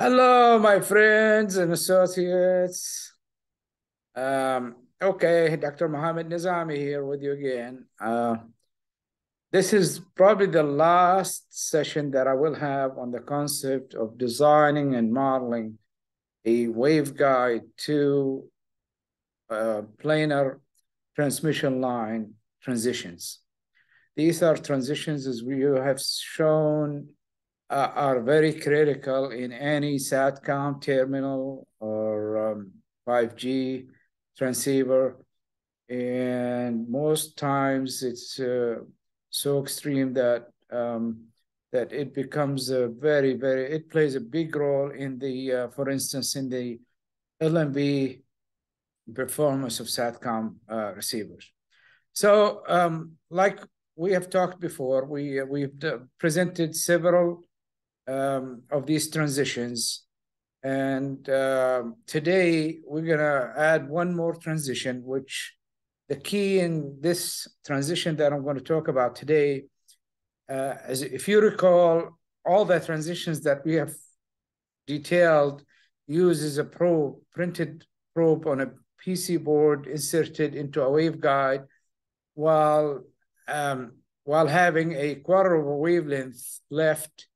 Hello, my friends and associates. Um, okay, Dr. Mohamed Nezami here with you again. Uh, this is probably the last session that I will have on the concept of designing and modeling a waveguide to uh, planar transmission line transitions. These are transitions as we have shown uh, are very critical in any SATCOM terminal or um, 5G transceiver. And most times it's uh, so extreme that um, that it becomes a very, very, it plays a big role in the, uh, for instance, in the LNB performance of SATCOM uh, receivers. So um, like we have talked before, we, we've presented several um, of these transitions. And uh, today we're gonna add one more transition, which the key in this transition that I'm going to talk about today, uh, as if you recall, all the transitions that we have detailed uses a probe, printed probe on a PC board inserted into a waveguide while um, while having a quarter of a wavelength left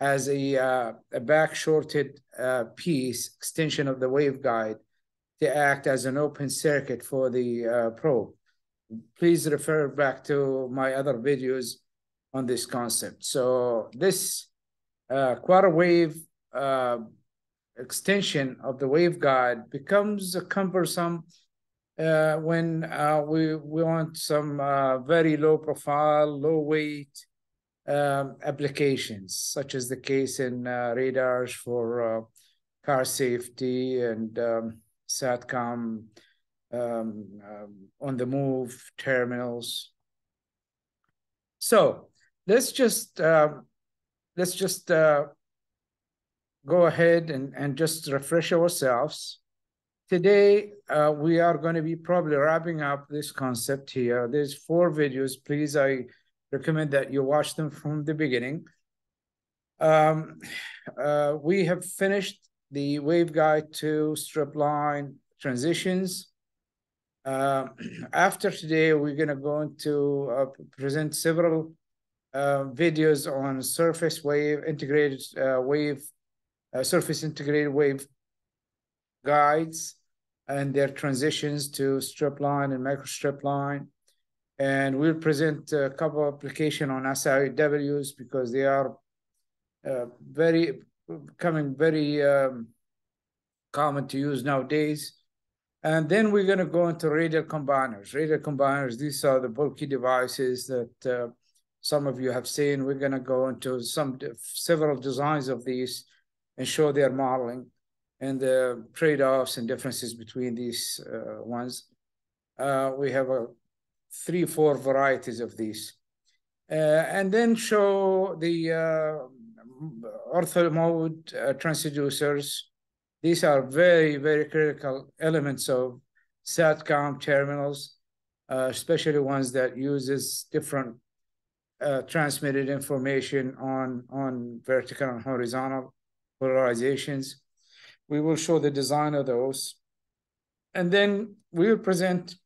as a, uh, a back shorted uh, piece, extension of the waveguide to act as an open circuit for the uh, probe. Please refer back to my other videos on this concept. So this uh, quarter wave uh, extension of the waveguide becomes cumbersome uh, when we, we want some very low profile, low weight um, applications, such as the case in uh, radars for uh, car safety and um, SATCOM um, um, on the move terminals. So let's just um, let's just uh, go ahead and, and just refresh ourselves. Today, uh, we are going to be probably wrapping up this concept here. There's four videos. Please, I recommend that you watch them from the beginning. Um, uh, we have finished the waveguide to strip line transitions. Uh, after today, we're going to go into uh, present several uh, videos on surface wave integrated uh, wave, uh, surface integrated wave guides and their transitions to strip line and microstrip line. And we'll present a couple of application on SIWs because they are uh, very becoming very um, common to use nowadays. And then we're going to go into radial combiners. Radial combiners, these are the bulky devices that uh, some of you have seen. We're going to go into some several designs of these and show their modeling and the trade-offs and differences between these uh, ones. Uh, we have a three, four varieties of these. Uh, and then show the uh, ortho mode uh, transducers. These are very, very critical elements of SATCOM terminals, uh, especially ones that uses different uh, transmitted information on, on vertical and horizontal polarizations. We will show the design of those. And then we will present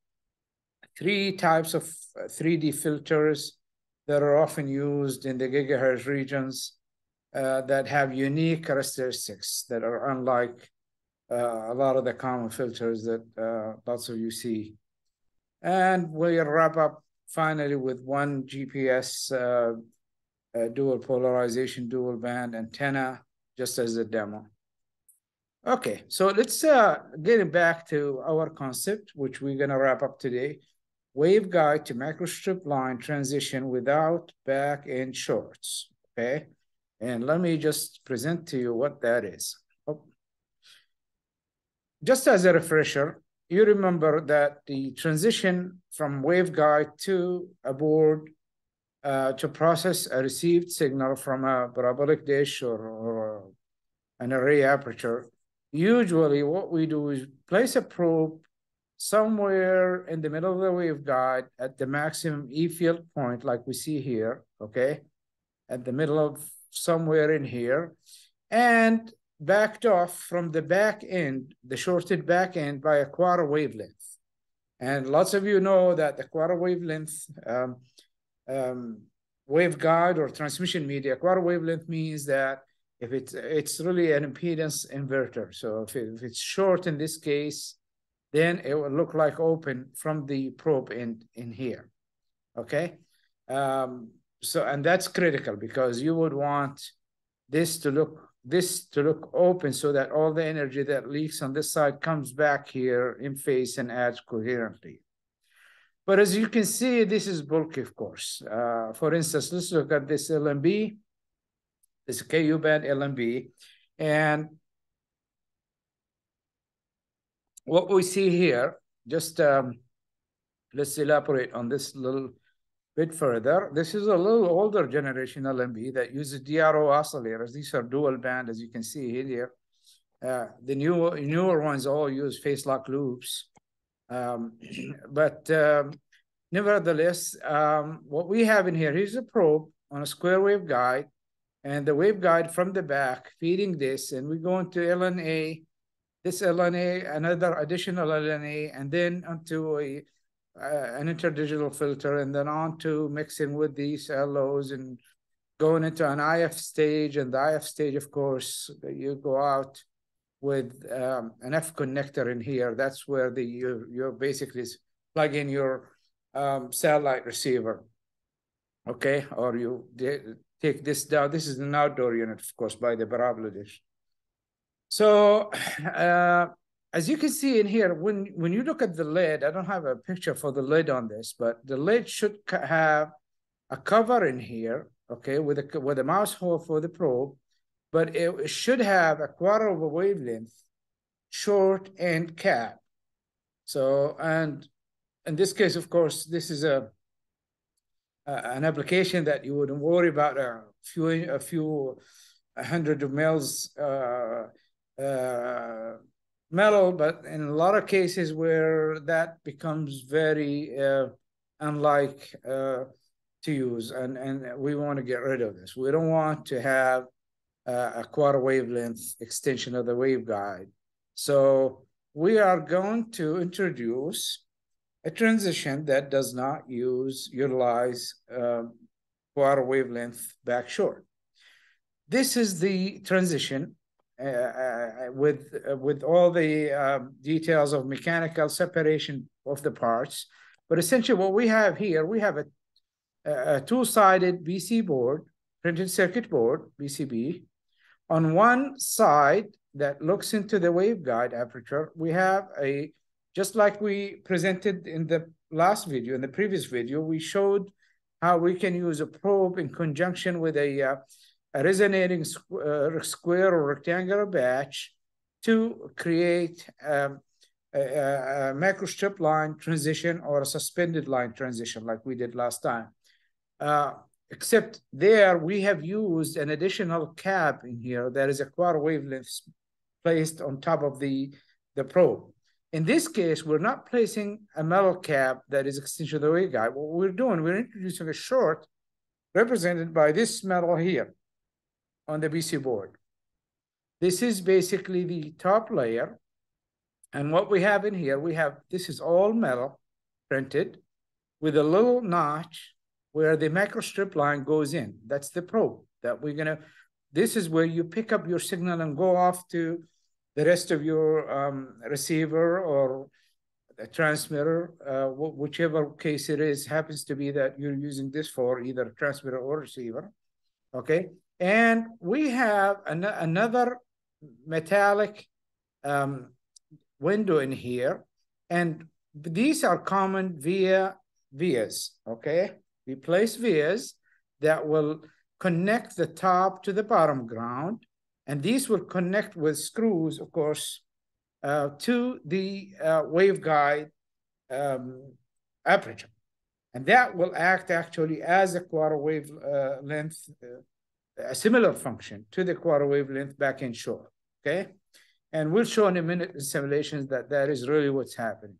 three types of 3D uh, filters that are often used in the gigahertz regions uh, that have unique characteristics that are unlike uh, a lot of the common filters that uh, lots of you see. And we'll wrap up finally with one GPS uh, dual polarization, dual band antenna, just as a demo. Okay, so let's uh, get back to our concept, which we're gonna wrap up today waveguide to microstrip line transition without back end shorts, okay? And let me just present to you what that is. Oh. Just as a refresher, you remember that the transition from waveguide to a board uh, to process a received signal from a parabolic dish or, or an array aperture, usually what we do is place a probe somewhere in the middle of the waveguide at the maximum E field point, like we see here, okay? At the middle of somewhere in here. And backed off from the back end, the shorted back end by a quarter wavelength. And lots of you know that the quarter wavelength um, um, waveguide or transmission media, quarter wavelength means that if it's it's really an impedance inverter. So if, it, if it's short in this case, then it will look like open from the probe in in here. Okay. Um, so and that's critical because you would want this to look this to look open so that all the energy that leaks on this side comes back here in phase and adds coherently. But as you can see, this is bulky, of course. Uh, for instance, let's look at this LNB, This KU band LNB. And what we see here, just um, let's elaborate on this little bit further. This is a little older generation LNB that uses DRO oscillators. These are dual band, as you can see here. Uh, the new, newer ones all use phase lock loops. Um, but um, nevertheless, um, what we have in here, here's a probe on a square waveguide, and the waveguide from the back feeding this, and we go into LNA, this LNA, another additional LNA, and then onto a uh, an interdigital filter, and then on to mixing with these LOs and going into an IF stage. And the IF stage, of course, you go out with um, an F connector in here. That's where the you you basically plug in your um, satellite receiver. Okay, or you take this down. This is an outdoor unit, of course, by the parabola dish. So uh, as you can see in here, when, when you look at the lid, I don't have a picture for the lid on this, but the lid should have a cover in here, okay, with a, with a mouse hole for the probe, but it should have a quarter of a wavelength, short and cap. So, and in this case, of course, this is a, a an application that you wouldn't worry about a few, a few a hundred of mils uh, uh, metal, but in a lot of cases where that becomes very uh, unlike uh, to use, and, and we want to get rid of this. We don't want to have uh, a quarter wavelength extension of the waveguide. So we are going to introduce a transition that does not use, utilize um, quarter wavelength back short. This is the transition uh, uh, with uh, with all the um, details of mechanical separation of the parts. But essentially, what we have here, we have a, a two-sided BC board, printed circuit board, BCB. On one side that looks into the waveguide aperture, we have a, just like we presented in the last video, in the previous video, we showed how we can use a probe in conjunction with a uh, a resonating uh, square or rectangular batch to create um, a, a, a microstrip line transition or a suspended line transition like we did last time. Uh, except there we have used an additional cap in here that is a quarter wavelength placed on top of the, the probe. In this case, we're not placing a metal cap that is extension of the waveguide. What we're doing, we're introducing a short represented by this metal here on the BC board. This is basically the top layer. And what we have in here, we have, this is all metal printed with a little notch where the microstrip line goes in. That's the probe that we're gonna, this is where you pick up your signal and go off to the rest of your um, receiver or a transmitter, uh, whichever case it is, happens to be that you're using this for either transmitter or receiver, okay? And we have an another metallic um, window in here. And these are common via vias, okay? We place vias that will connect the top to the bottom ground. And these will connect with screws, of course, uh, to the uh, waveguide um, aperture. And that will act actually as a quarter wave uh, length uh, a similar function to the quarter wavelength back end short, okay? And we'll show in a minute in simulations that that is really what's happening.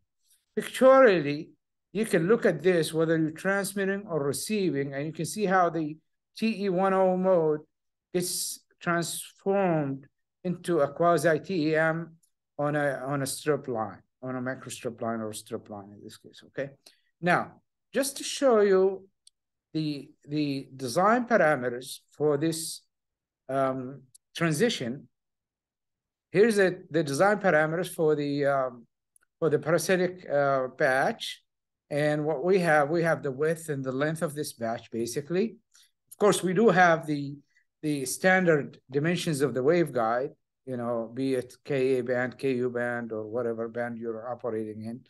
Pictorially, you can look at this, whether you're transmitting or receiving, and you can see how the TE10 mode gets transformed into a quasi TEM on a on a strip line, on a microstrip line or strip line in this case. Okay. Now, just to show you the the design parameters for this um, transition, here's a, the design parameters for the um, for the parasitic uh, batch. And what we have, we have the width and the length of this batch, basically. Of course, we do have the the standard dimensions of the waveguide, you know, be it Ka band, Ku band, or whatever band you're operating in.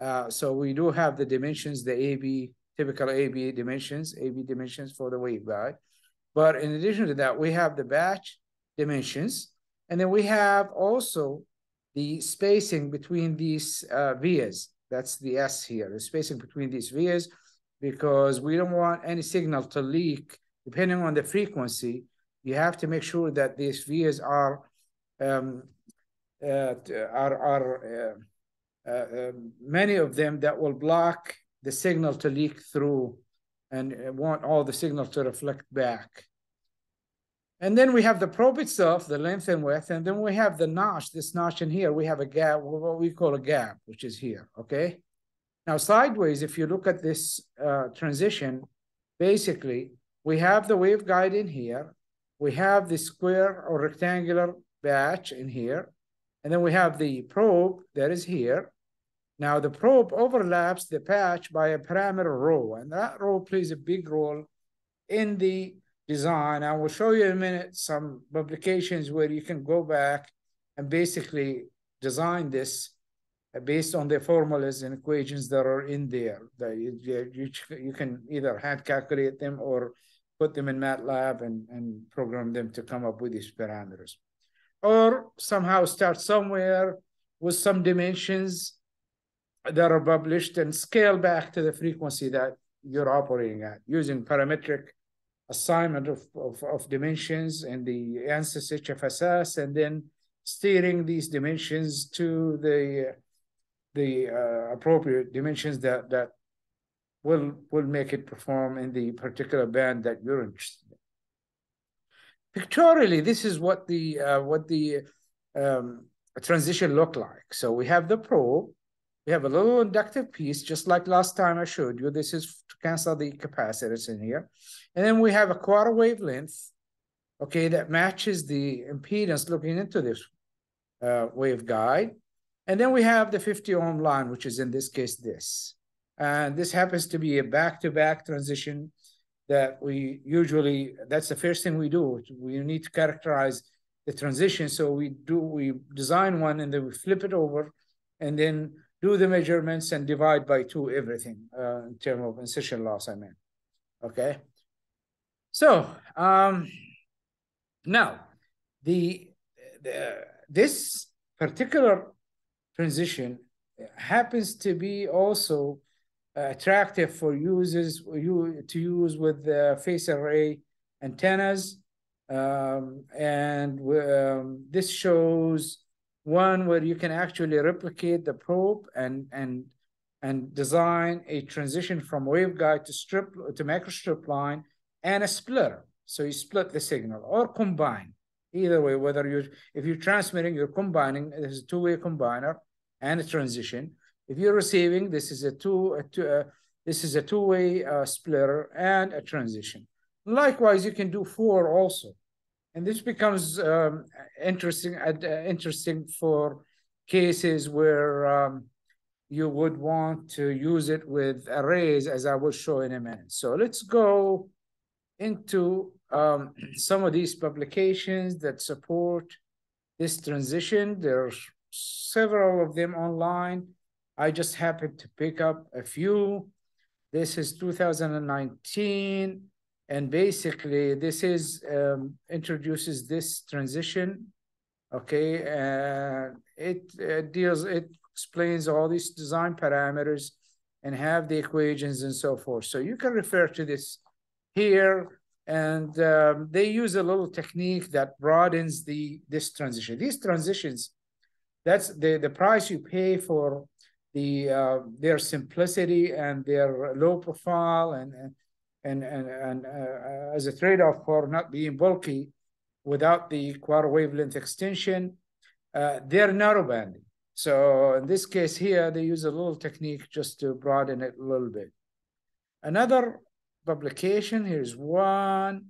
Uh, so we do have the dimensions, the AB, typical AB dimensions, AB dimensions for the waveguide. But in addition to that, we have the batch dimensions, and then we have also the spacing between these uh, vias. That's the S here, the spacing between these vias, because we don't want any signal to leak. Depending on the frequency, you have to make sure that these vias are um, uh, are, are uh, uh, um, many of them that will block the signal to leak through and want all the signal to reflect back. And then we have the probe itself, the length and width, and then we have the notch, this notch in here, we have a gap, what we call a gap, which is here, okay? Now sideways, if you look at this uh, transition, basically, we have the waveguide in here, we have the square or rectangular batch in here, and then we have the probe that is here. Now the probe overlaps the patch by a parameter row, and that row plays a big role in the design. I will show you in a minute some publications where you can go back and basically design this uh, based on the formulas and equations that are in there. That you, you, you can either hand calculate them or put them in MATLAB and, and program them to come up with these parameters. Or somehow start somewhere with some dimensions that are published and scale back to the frequency that you're operating at using parametric assignment of, of, of dimensions and the ANSYS HFSS, and then steering these dimensions to the the uh, appropriate dimensions that that will will make it perform in the particular band that you're interested in. Pictorially, this is what the uh, what the um, transition look like. So we have the probe, we have a little inductive piece, just like last time I showed you. This is to cancel the capacitors in here. And then we have a quarter wavelength, okay, that matches the impedance looking into this uh, waveguide. And then we have the 50 ohm line, which is in this case this. And this happens to be a back-to-back -back transition that we usually, that's the first thing we do. We need to characterize the transition. So we do, we design one and then we flip it over and then do the measurements and divide by two everything uh, in terms of insertion loss, I mean. Okay. So um, now the, the this particular transition happens to be also attractive for users you to use with the phase array antennas um, and um, this shows one where you can actually replicate the probe and and and design a transition from waveguide to strip to microstrip line and a splitter. So you split the signal or combine. Either way, whether you if you're transmitting, you're combining. This is a two-way combiner and a transition. If you're receiving, this is a two, a two uh, this is a two-way uh, splitter and a transition. Likewise, you can do four also, and this becomes um, interesting. Uh, interesting for cases where um, you would want to use it with arrays, as I will show in a minute. So let's go into um, some of these publications that support this transition. There's several of them online. I just happened to pick up a few. This is 2019. And basically, this is um, introduces this transition. Okay, and it, it deals, it explains all these design parameters and have the equations and so forth. So you can refer to this here and um, they use a little technique that broadens the this transition these transitions that's the the price you pay for the uh, their simplicity and their low profile and and and and uh, as a trade-off for not being bulky without the quarter wavelength extension, uh, they're narrowband. So in this case here, they use a little technique just to broaden it a little bit. Another publication, here's one.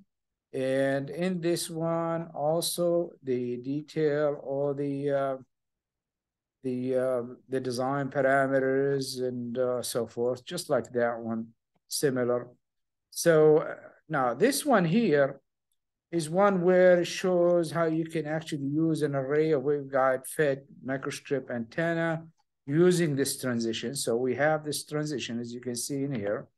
And in this one, also the detail or the uh, the um, the design parameters and uh, so forth, just like that one, similar. So now this one here is one where it shows how you can actually use an array of waveguide fed microstrip antenna using this transition. So we have this transition, as you can see in here.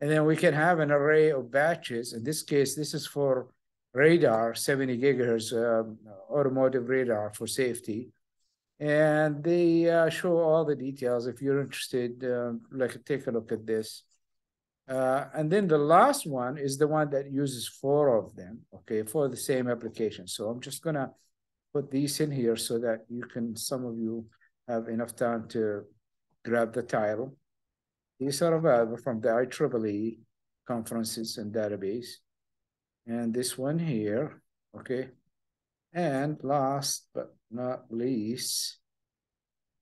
And then we can have an array of batches. In this case, this is for radar, 70 gigahertz um, automotive radar for safety. And they uh, show all the details. If you're interested, uh, like take a look at this. Uh, and then the last one is the one that uses four of them, okay, for the same application. So I'm just gonna put these in here so that you can, some of you have enough time to grab the title. These are available from the IEEE conferences and database. And this one here, okay. And last but not least,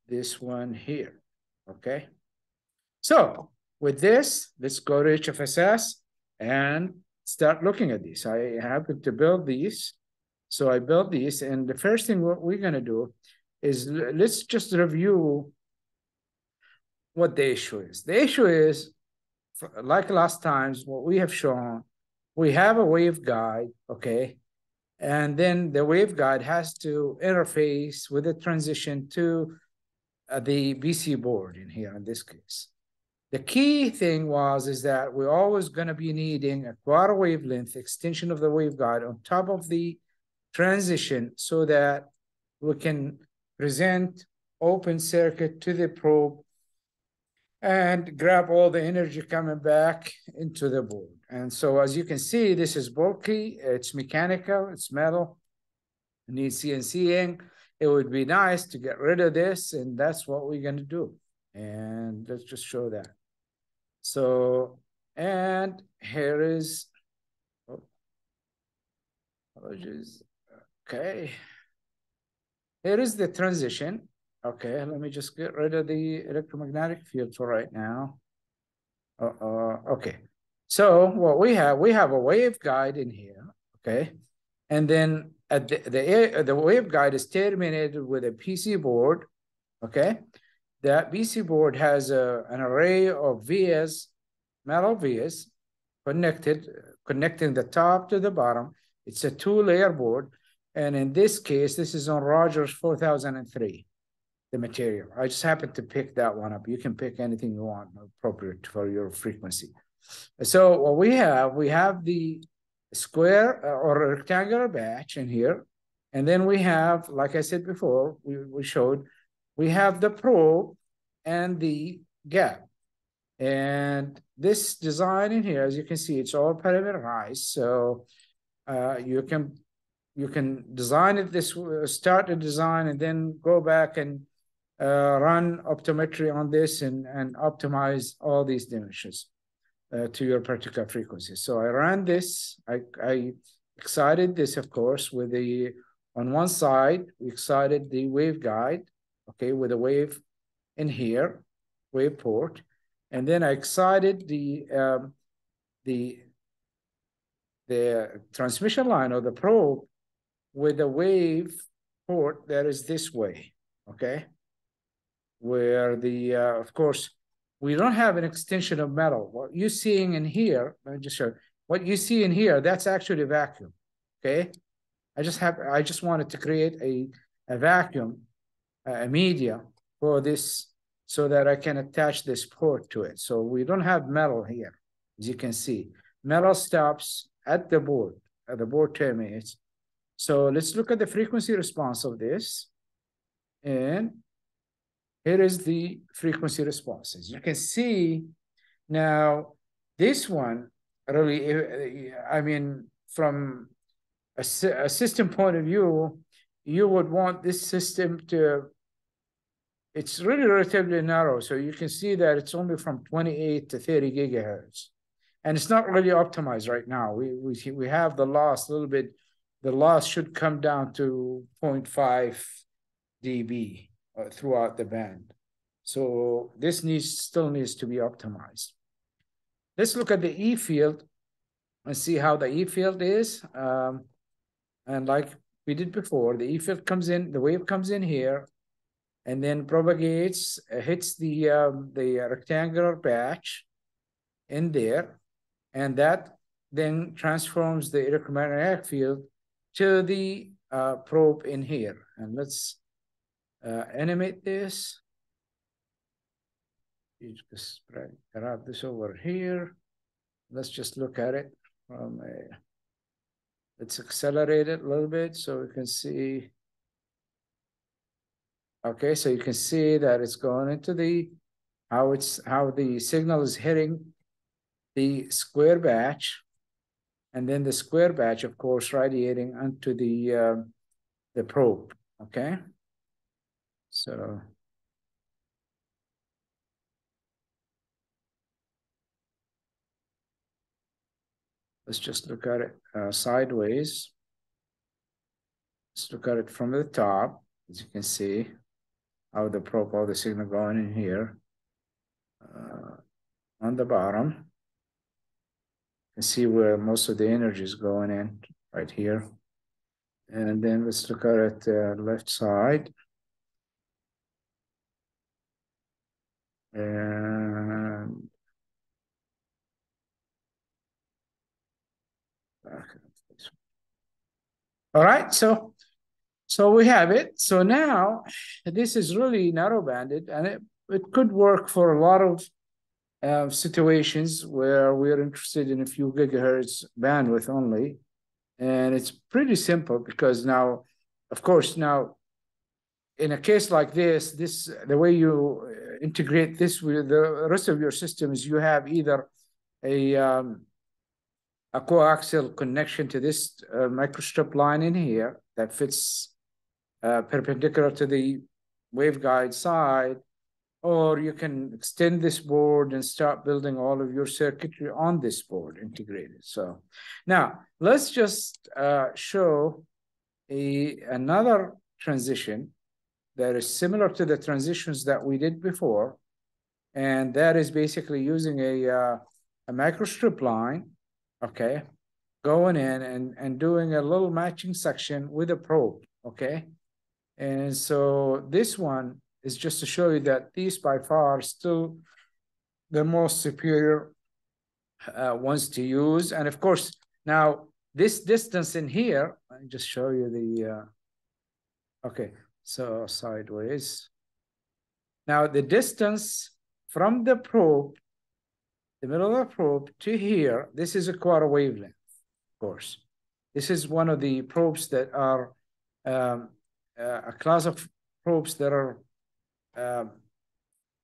this one here, okay. So with this, let's go to HFSS and start looking at these. I happen to build these. So I built these and the first thing what we're gonna do is let's just review what the issue is. The issue is, like last times, what we have shown, we have a waveguide, okay? And then the waveguide has to interface with the transition to uh, the BC board in here in this case. The key thing was is that we're always going to be needing a quarter wavelength extension of the waveguide on top of the transition so that we can present open circuit to the probe and grab all the energy coming back into the board. And so as you can see, this is bulky, it's mechanical, it's metal, it needs CNCing. It would be nice to get rid of this, and that's what we're gonna do. And let's just show that. So, and here is, oh, apologies, okay. Here is the transition. Okay, let me just get rid of the electromagnetic field for right now. Uh, uh, okay, so what we have, we have a waveguide in here, okay? And then at the, the, the waveguide is terminated with a PC board, okay? That PC board has a, an array of vias, metal vias, connected, connecting the top to the bottom. It's a two-layer board. And in this case, this is on Rogers 4003 the material. I just happened to pick that one up. You can pick anything you want appropriate for your frequency. So what we have, we have the square uh, or rectangular batch in here. And then we have, like I said before, we, we showed, we have the probe and the gap. And this design in here, as you can see, it's all parameterized. So uh, you can you can design it this start a design and then go back and uh, run Optimetrics on this and, and optimize all these dimensions uh, to your particular frequency. So I ran this, I, I excited this, of course, with the, on one side, we excited the waveguide, okay, with a wave in here, wave port. And then I excited the, um, the, the transmission line or the probe with a wave port that is this way, okay? where the, uh, of course, we don't have an extension of metal. What you're seeing in here, let me just show what you see in here, that's actually a vacuum, okay? I just have, I just wanted to create a, a vacuum, a media for this so that I can attach this port to it. So we don't have metal here, as you can see. Metal stops at the board, at the board terminates. So let's look at the frequency response of this. And here is the frequency responses. You can see now this one really, I mean, from a, a system point of view, you would want this system to, it's really relatively narrow. So you can see that it's only from 28 to 30 gigahertz. And it's not really optimized right now. We, we, we have the loss a little bit the loss should come down to 0.5 dB uh, throughout the band. So this needs still needs to be optimized. Let's look at the E field and see how the E field is. Um, and like we did before, the E field comes in, the wave comes in here, and then propagates, uh, hits the um, the rectangular patch in there, and that then transforms the electromagnetic field to the uh, probe in here. And let's uh, animate this. You just grab this over here. Let's just look at it from a, let's accelerate it a little bit so we can see. Okay, so you can see that it's going into the, how it's, how the signal is hitting the square batch. And then the square batch, of course, radiating onto the, uh, the probe, okay? So let's just look at it uh, sideways. Let's look at it from the top, as you can see, how the probe, all the signal going in here. Uh, on the bottom, you can see where most of the energy is going in, right here. And then let's look at the uh, left side. And all right, so so we have it. So now this is really narrow banded and it, it could work for a lot of uh, situations where we're interested in a few gigahertz bandwidth only. And it's pretty simple because now, of course, now in a case like this, this the way you uh, integrate this with the rest of your systems, you have either a um, a coaxial connection to this uh, microstrip line in here that fits uh, perpendicular to the waveguide side, or you can extend this board and start building all of your circuitry on this board integrated. So now let's just uh, show a another transition that is similar to the transitions that we did before. And that is basically using a, uh, a microstrip line, okay, going in and, and doing a little matching section with a probe, okay? And so this one is just to show you that these by far are still the most superior uh, ones to use. And of course, now this distance in here, let me just show you the, uh, okay, so sideways. Now the distance from the probe, the middle of the probe to here, this is a quarter wavelength, of course. This is one of the probes that are um, a class of probes that are um,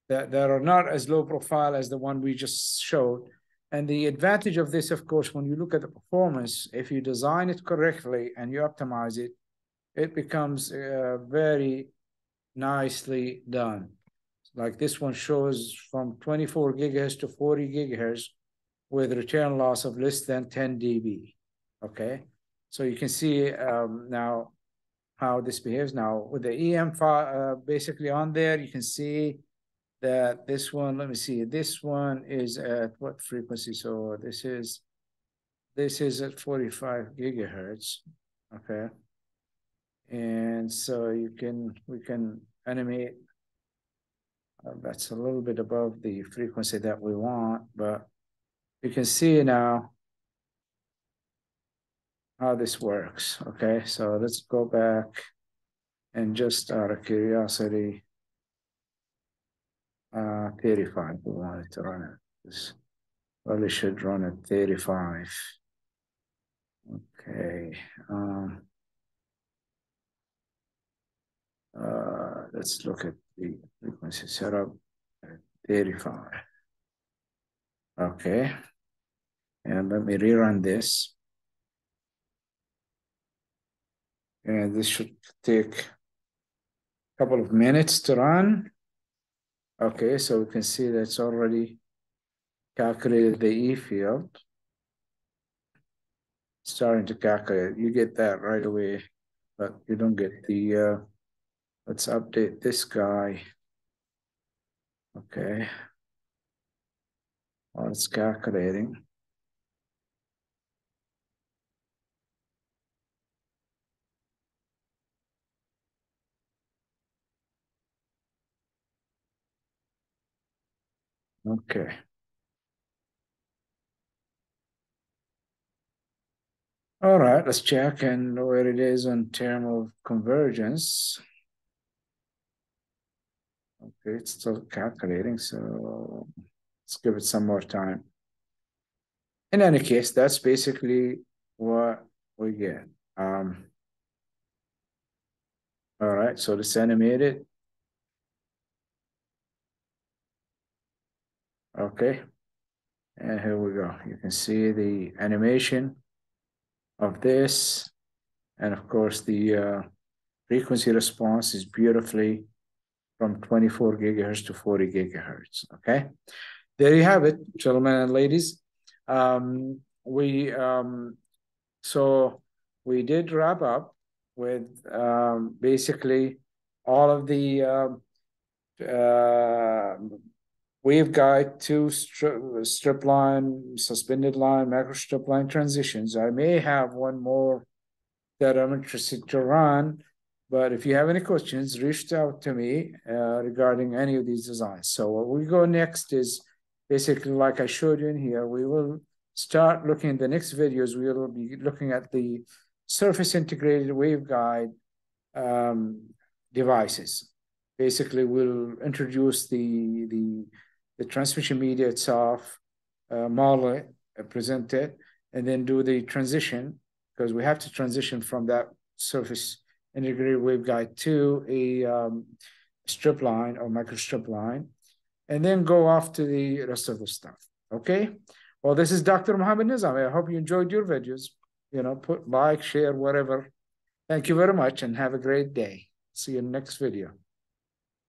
that, that are not as low profile as the one we just showed. And the advantage of this, of course, when you look at the performance, if you design it correctly and you optimize it, it becomes uh, very nicely done. Like this one shows from 24 gigahertz to 40 gigahertz with return loss of less than 10 dB. Okay, so you can see um, now how this behaves. Now with the EM uh, basically on there, you can see that this one, let me see, this one is at what frequency? So this is, this is at 45 gigahertz, okay? And so you can, we can animate. Uh, that's a little bit above the frequency that we want, but you can see now how this works. Okay, so let's go back and just out of curiosity, uh, 35, we wanted to run it. This probably should run at 35. Okay. Um, uh, let's look at the frequency setup at 35. Okay. And let me rerun this. And this should take a couple of minutes to run. Okay, so we can see that it's already calculated the E field. starting to calculate. You get that right away, but you don't get the, uh, let's update this guy. Okay. While it's calculating. Okay. All right, let's check and where it is on term of convergence. Okay, it's still calculating, so let's give it some more time. In any case, that's basically what we get. Um, all right, so let's animate Okay. And here we go. You can see the animation of this. And of course, the uh, frequency response is beautifully from 24 gigahertz to 40 gigahertz. Okay. There you have it, gentlemen and ladies. Um, we um, so we did wrap up with um, basically all of the uh, uh, waveguide two strip, strip line, suspended line, microstrip line transitions. I may have one more that I'm interested to run, but if you have any questions, reach out to me uh, regarding any of these designs. So what we go next is basically like I showed you in here, we will start looking at the next videos, we will be looking at the surface integrated waveguide um, devices. Basically, we'll introduce the, the the transmission media itself, uh, model it, uh, present it, and then do the transition because we have to transition from that surface integrated waveguide to a um, strip line or microstrip line, and then go off to the rest of the stuff. Okay. Well, this is Dr. Mohamed Nezami. I hope you enjoyed your videos. You know, put like, share, whatever. Thank you very much and have a great day. See you in the next video.